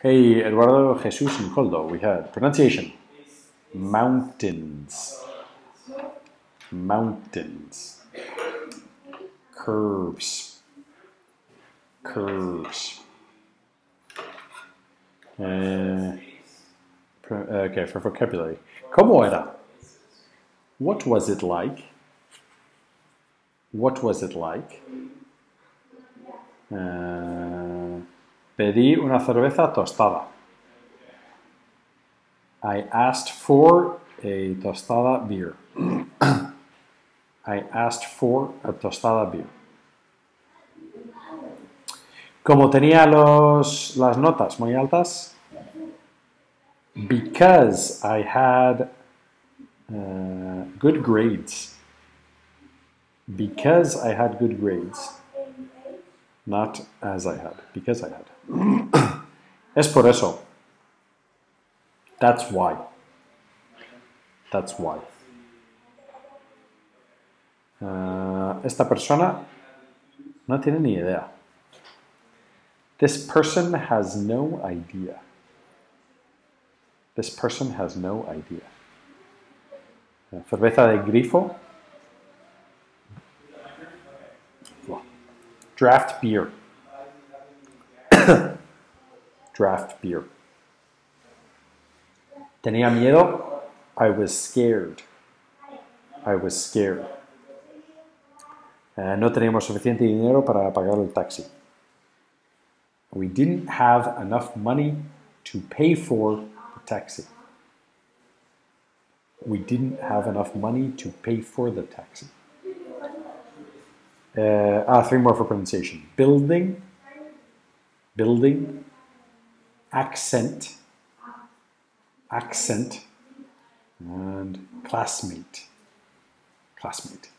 Hey, Eduardo Jesus Nicoldo. We had pronunciation. Mountains. Mountains. Curves. Curves. Uh, okay, for vocabulary. ¿Cómo era? What was it like? What was it like? Uh, pedí una cerveza tostada. I asked for a tostada beer. I asked for a tostada beer. Como tenía los, las notas muy altas, because I had uh, good grades. Because I had good grades. Not as I had, because I had. Es por eso. That's why. That's why. Uh, esta persona no tiene ni idea. This person has no idea. This person has no idea. Uh, cerveza de grifo. Draft beer. Draft beer. Tenía miedo. I was scared. I was scared. Eh, no teníamos suficiente dinero para pagar el taxi. We didn't have enough money to pay for the taxi. We didn't have enough money to pay for the taxi. Uh, ah, three more for pronunciation. Building, building, accent, accent, and classmate, classmate.